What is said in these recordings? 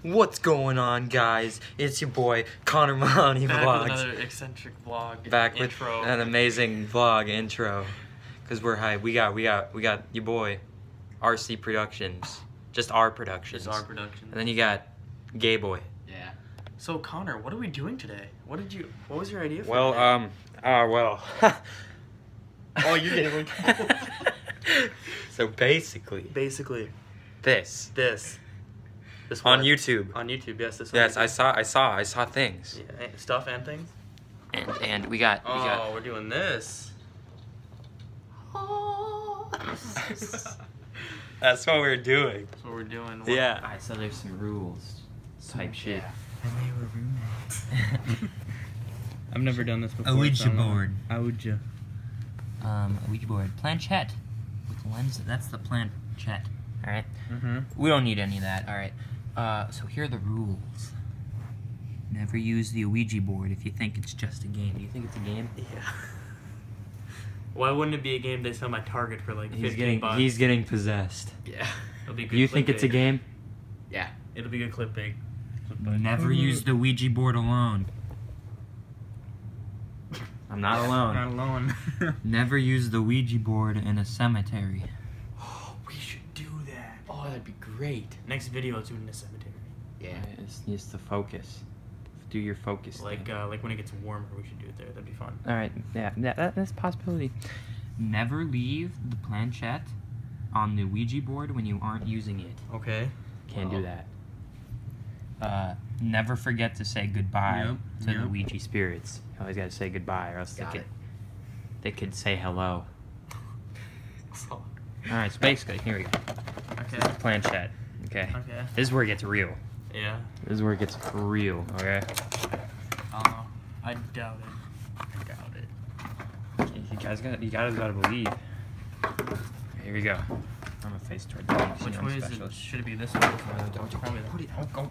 What's going on, guys? It's your boy Connor Maloney Back Vlogs. with another eccentric vlog. Back with intro. an amazing vlog intro, cause we're hype. We got, we got, we got your boy, RC Productions, just our Productions. It's our production. And then you got Gay Boy. Yeah. So Connor, what are we doing today? What did you? What was your idea? For Well, today? um, uh, well. Oh, you're getting one. so basically, basically this this. This on what? YouTube. On YouTube, yes. This one. Yes, I saw, I saw, I saw things. Yeah, stuff and things. And and we got, we Oh, got. we're doing this. That's what we're doing. That's what we're doing. What- Yeah. Alright, so there's some rules. Type shit. Yeah. And they were roommates. I've never done this before. A Ouija so I don't know. board. A Ouija. Um, a Ouija board. Planchette. With lens. That's the planchette. Alright. Mm-hmm. We don't need any of that. Alright. Uh, so here are the rules. Never use the Ouija board if you think it's just a game. Do you think it's a game? Yeah. Why wouldn't it be a game they sell my Target for like 15 He's getting, bucks? he's getting possessed. Yeah. It'll be good You think it's a game? Yeah. It'll be good clickbait. Never use the Ouija board alone. I'm not alone. Not alone. Never use the Ouija board in a cemetery. we should do that. Oh, that'd be great. Next video, let's do it in the cemetery. Yeah. It's, needs to focus. Do your focus. Like uh, like when it gets warmer, we should do it there. That'd be fun. All right. Yeah. Yeah. That, that's a possibility. Never leave the planchette on the Ouija board when you aren't using it. Okay. Can't do that. Uh, never forget to say goodbye Yep, to the. Ouija spirits. You always gotta say goodbye, or else they could, it. they could say hello. So- All right. So basically, here we go. Okay. This is the planchette. Okay. Okay. This is where it gets real. Yeah. This is where it gets real. Okay. Uh, I doubt it. I doubt it. You guys got. You guys gotta believe. Here we go. I'm gonna face toward the mic, Which you know I'm way is it? Should it be this way? Uh, Don't you Probably put it. that. Don't go.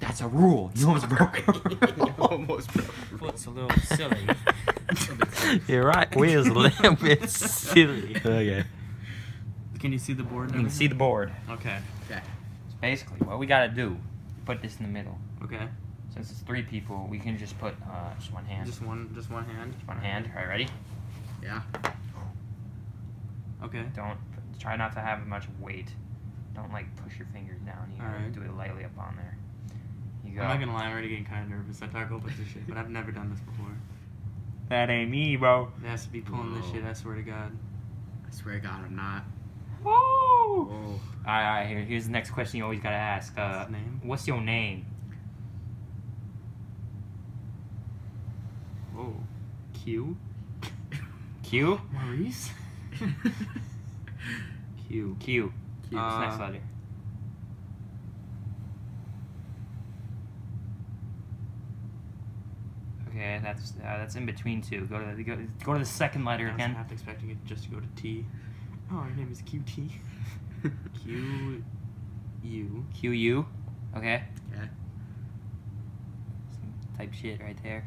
That's a rule. You almost broke. it. Almost broke. It's a little silly. You're right. Wheel's a little bit silly. Okay. Can you see the board? You can see the board. Okay. Okay. So basically, what we gotta do, put this in the middle. Okay. Since it's three people, we can just put uh, just one hand. Just one. Just one hand. Just one hand. All right, ready? Yeah. Okay. Don't try not to have much weight. Don't like push your fingers down. You Alright. do it lightly up on there. You go. I'm not gonna lie. I'm already getting kind of nervous. I talk a whole bunch of shit, but I've never done this before. That ain't me, bro. It has to be pulling this shit. I swear to God. I swear to God, I'm not. Woo! Oh. All right, all right. Here, here's the next question you always gotta ask. Uh, What's name? What's your name? Whoa. Q. Q. Maurice. Q. Q. What's Uh, next letter? Okay, that's uh, that's in between two. Go to the go, go to the second letter I was again. half expecting it just to go to T. Oh, her name is QT. Q. U. Q U. Okay. Okay. Some type shit right there.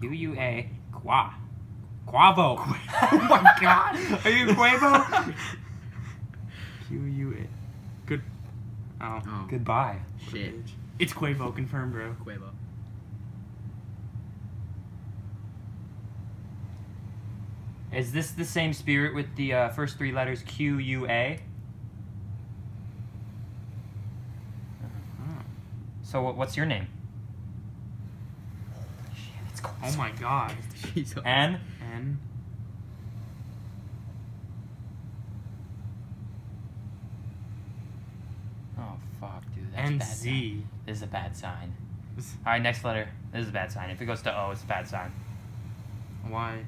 Q U A. Qua. Quavo. oh my god. Are you Quavo? Q U A. Good. Oh. Oh. Goodbye. Shit. It's Quavo confirmed, bro. Quavo. Is this the same spirit with the uh, first three letters Q U A? Oh. So what's your name? Shit, it's called Oh my god. She's N. N. Oh fuck, dude. That's N a bad. Z. This is a bad sign. All right, next letter. This is a bad sign. If it goes to O, it's a bad sign. Y.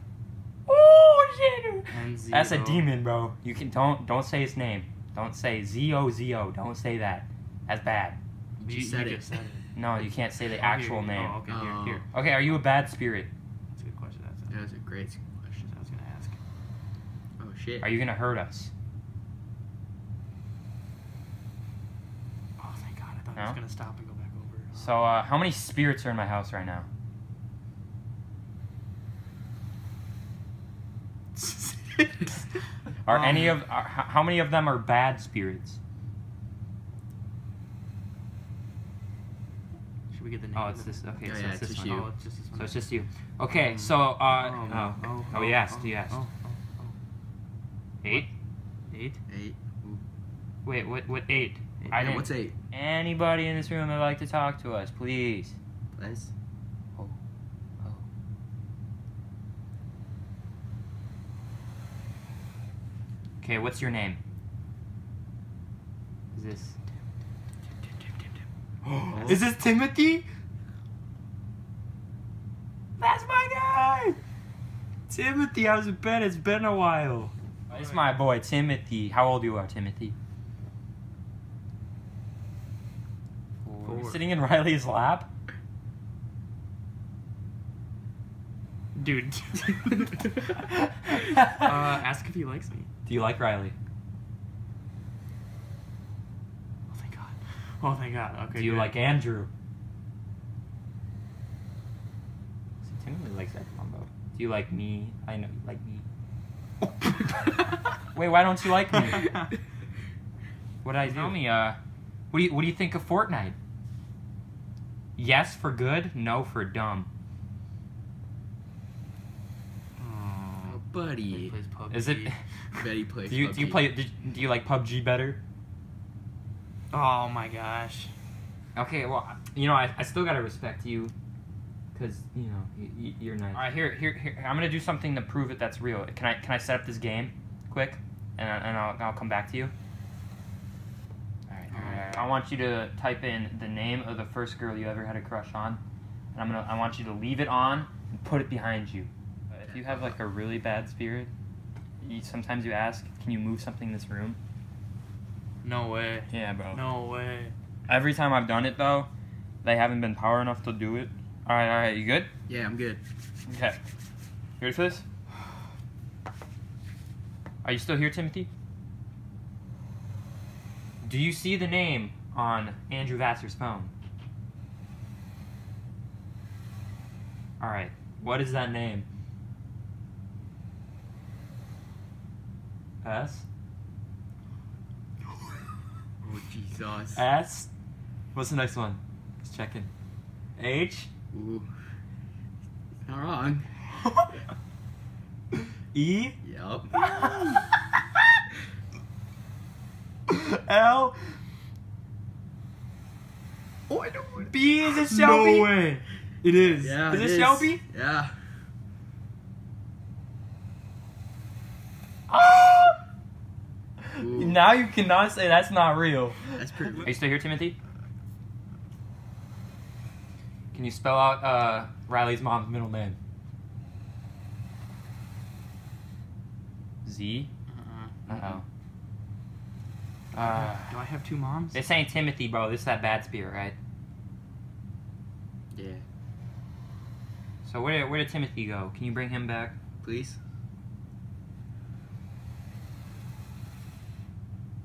Shit! That's a demon, bro. You can don't don't say his name. Don't say Z O Z O. Don't say that. That's bad. You, You you said it. just said it. No, you can't say the actual here, name. Oh, okay, here, Oh. here. Okay, are you a bad spirit? That's a good question. That's a That was a great question. I was gonna ask. Oh shit. Are you gonna hurt us? Oh, thank God. I thought I was gonna stop and go back over. So, uh, how many spirits are in my house right now? spirits? Are um, any of are, how many of them are bad spirits? Should we get the name? Oh, it's this. Okay, oh, yeah, so yeah, it's, it's this one. You. Oh, it's just this one. So it's just you. Okay, um, so uh, oh, no. oh, oh, oh, oh, oh you asked. Oh, asked. Oh, oh, oh. Eight. Eight. Eight. Ooh. Wait, what? What eight? eight. I yeah, what's eight? Anybody in this room would like to talk to us, please. Please. Okay, what's your name? Is this? Is this Timothy? That's my guy! Timothy, how's it been? It's been a while. It's my boy, Timothy. How old you are, Timothy? Four. You're Four. sitting in Riley's lap? Dude. uh, ask if he likes me. Do you like Riley? Oh thank God. Oh thank God. Okay. Do you good. like Andrew? See, Timothy likes that combo. Do you like me? I know you like me. Wait, why don't you like me? What did I do? Tell me, uh, what do you what do you think of Fortnite? Yes for good, no for dumb. Oh, Oh, buddy. plays PUBG. Is it? Bet he plays Do you do you play? Do, do you like PUBG better? Oh my gosh. Okay, well, you know, I, I still gotta respect you, cause you know y- y- you're nice. All right, here, here, here. I'm gonna do something to prove it that's real. Can I, can I set up this game, quick, and, I- and I'll, I'll come back to you. All right, all right. I want you to type in the name of the first girl you ever had a crush on, and I'm gonna, I want you to leave it on and put it behind you. If you have like a really bad spirit, you, sometimes you ask, can you move something in this room? No way. Yeah, bro. No way. Every time I've done it though, they haven't been power enough to do it. All right, all right, you good? Yeah, I'm good. Okay. You ready for this? Are you still here, Timothy? Do you see the name on Andrew Vassar's phone? All right. What is that name? S. Oh, Jesus. S. What's the next one? Let's check in. H. Ooh. Not wrong. E. Yup. L. Oh, I know. B is it Shelby? No way. It is. Yeah. Is it it Shelby? Yeah. Ooh. Now you cannot say that's not real. That's pretty. Are you still here, Timothy? Can you spell out uh, Riley's mom's middle name? Z. Uh-uh. Uh oh. Uh, Do I have two moms? this ain't Timothy, bro. This is that bad spirit, right? Yeah. So where did, where did Timothy go? Can you bring him back? Please.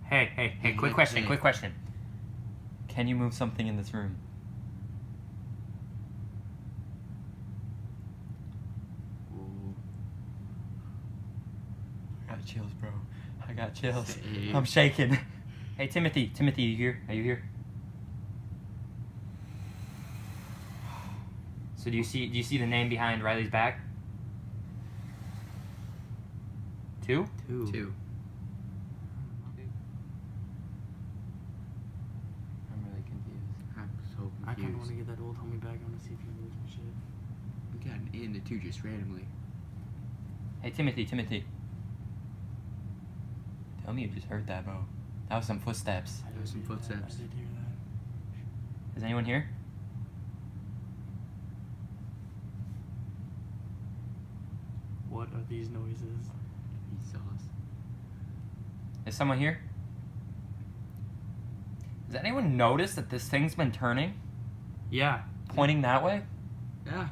Hey, hey, hey! Quick question. Quick question. Can you move something in this room? I got chills, bro. I got chills. Same. I'm shaking. Hey, Timothy. Timothy, you here? Are you here? So do you see? Do you see the name behind Riley's back? Two. Two. Two. I'm really confused. I'm so I kind of want to get that old homie back. I want to see if he moves and shit. We got an in the two just randomly. Hey, Timothy. Timothy. Tell me you just heard that, bro. That was some footsteps. I There was some hear that. footsteps. I did hear that. Is anyone here? What are these noises? Jesus. Is someone here? Does anyone notice that this thing's been turning, Yeah. pointing that way? Yeah.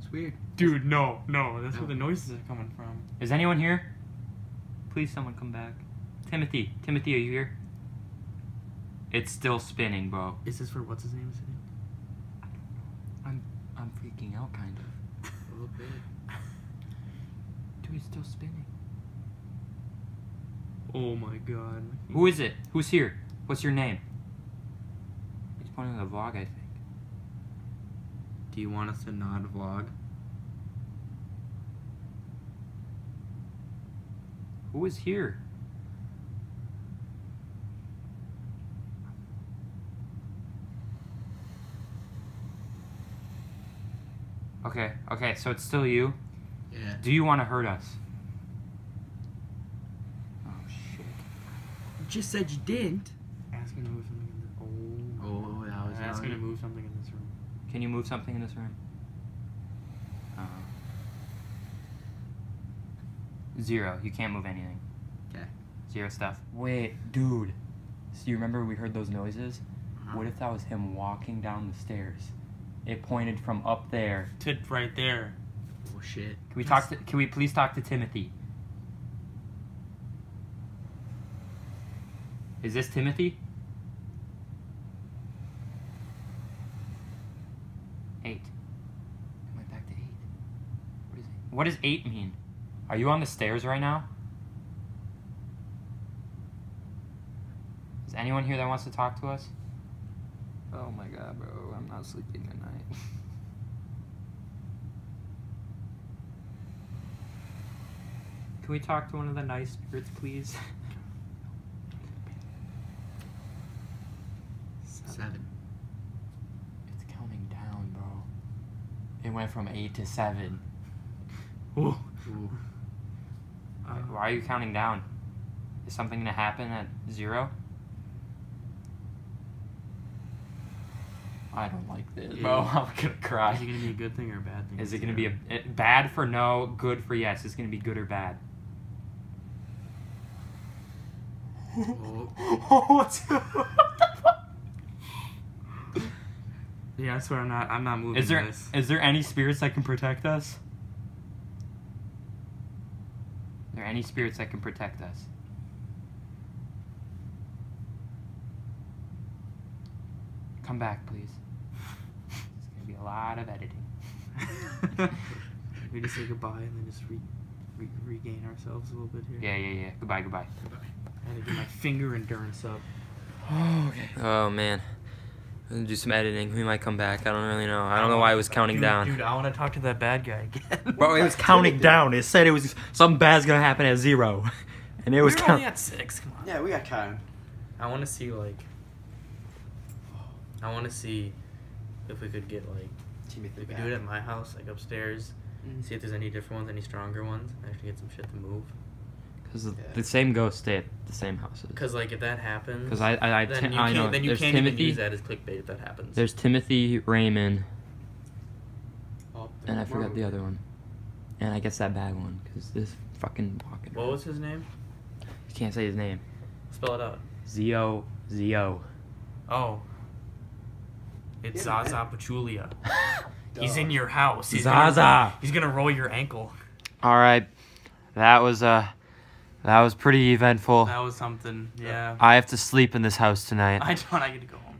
It's weird. Dude, no, no. That's No. where the noises are coming from. Is anyone here? Please, someone come back. Timothy, Timothy, are you here? It's still spinning, bro. Is this for what's his name? Is it? I'm, I'm freaking out, kind of. A little bit. Dude, it's still spinning. Oh my god. Who is it? Who's here? What's your name? He's pointing to the vlog, I think. Do you want us to not vlog? Who is here? Okay, okay, so it's still you. Yeah. Do you want to hurt us? Oh shit. You just said you didn't. Ask to move something in the. Oh. Oh, that was Ask to move something in this room. Can you move something in this room? Uh, zero. You can't move anything. 'Kay. Zero stuff. Wait, dude. So you remember we heard those noises? Uh-huh. What if that was him walking down the stairs? It pointed from up there. To right there. Oh shit. Can we talk to? Can we please talk to Timothy? Is this Timothy? Eight. I went back to eight. What is it? What does eight mean? Are you on the stairs right now? Is anyone here that wants to talk to us? Oh my god, bro. I'm not sleeping tonight. Can we talk to one of the nice spirits, please? Seven. It's counting down, bro. It went from eight to seven. Ooh. Ooh. Uh, Why are you counting down? Is something gonna happen at zero? I don't like this, bro. I'm gonna cry. is it gonna be a good thing or a bad thing? Is it gonna be a it- bad for no, good for yes? It's gonna be good or bad. Oh. What the fuck? Yeah, I swear I'm not. I'm not moving Is there this. is there any spirits that can protect us? Are there any spirits that can protect us? Come back, please. It's gonna be a lot of editing. we just say goodbye and then just re, re, regain ourselves a little bit here. Yeah, yeah, yeah. Goodbye, goodbye. Goodbye. I had to get my finger endurance up. Oh man. We'll do some editing. We might come back. I don't really know. I don't know why it was counting Dude, down. Dude, I want to talk to that bad guy again. Bro, it was counting down. It said it was something bad's gonna happen at zero, and it was we were counting. only at six. Come on. Yeah, we got time. I want to see like. I want to see if we could get like Timothy if we do it at my house, like upstairs. Mm. See if there's any different ones, any stronger ones. Actually, get some shit to move. Because Yeah. the same ghosts stay at the same houses. Because like if that happens, Because I, I, I, then Tim- you I can't, know. then you can't even Timothy. use that as clickbait if that happens. There's Timothy Raymond, Oh, and I forgot the other one. And I guess that bad one, because this fucking walking. What was his name? You can't say his name. Spell it out. Zio. Zio. Oh. It's Yeah, Zaza Pachulia. He's in your house. He's Zaza. Gonna, he's gonna roll your ankle. All right, that was uh, that was pretty eventful. That was something. Yeah. I have to sleep in this house tonight. I don't. I get to go home.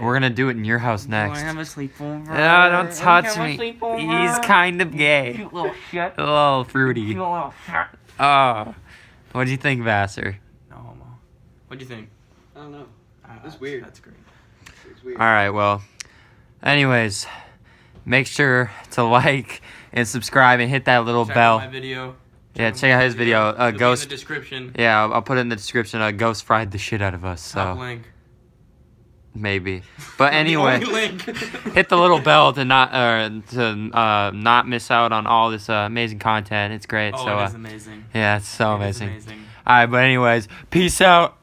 We're gonna do it in your house next. I have a sleepover? No, don't touch me. He's kind of gay. You little shit. A little fruity. You little shit. Oh, what do you think, Vassar? No homo. What do you think? I don't know. Ah, That's weird. That's great. It's weird. All right, well, anyways, make sure to like and subscribe and hit that little Check bell. out my video. Yeah, check out his video, uh, It'll be in Ghost- the description. Yeah, I'll, I'll put it in the description. Uh, Ghost fried the shit out of us, Top so link. maybe. But anyway, hit the little bell to not uh, to uh, not miss out on all this uh, amazing content. It's great. Oh, so it uh, amazing. yeah, it's so It is amazing. amazing. All right, but anyways, peace out.